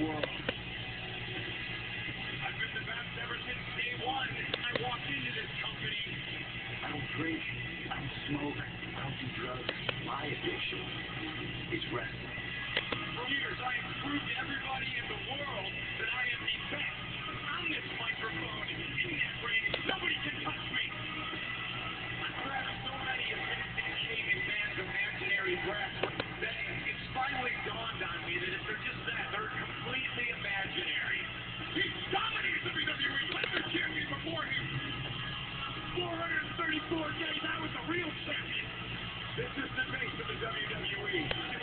world. I've been the best ever since day one. I walked into this company. I don't drink. I don't smoke. I don't do drugs. My addiction is wrestling. For years, I have proved to everybody in the world that I am the best. On this microphone, in that ring, nobody can touch me. I've grabbed so many of this game in man's imaginary grasp. 434 days, I was the real champion. This is the face of the WWE.